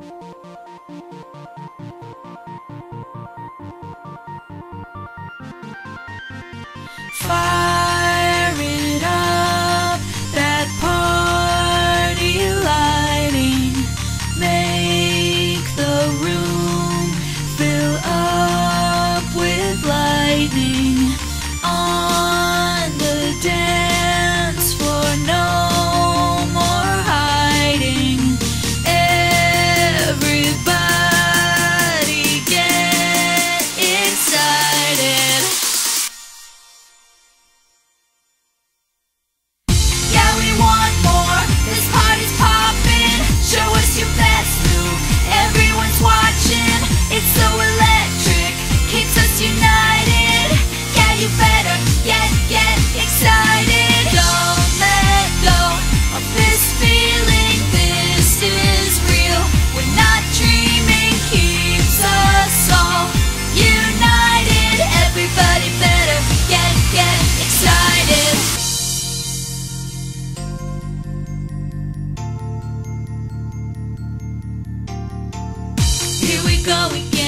Música going.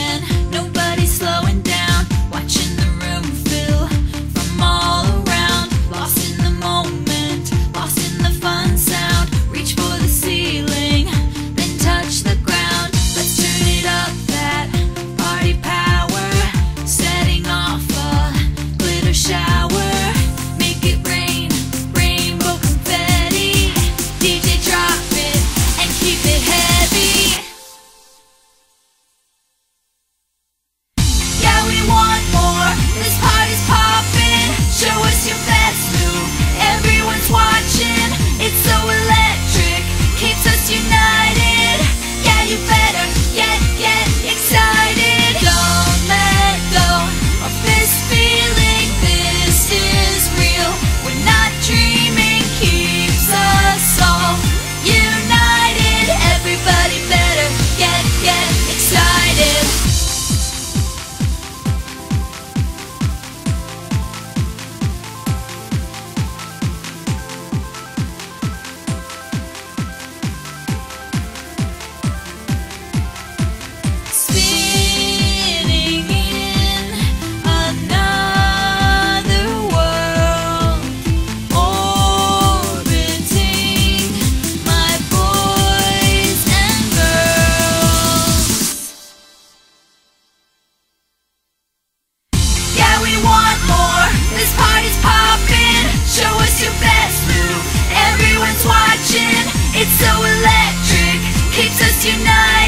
unite.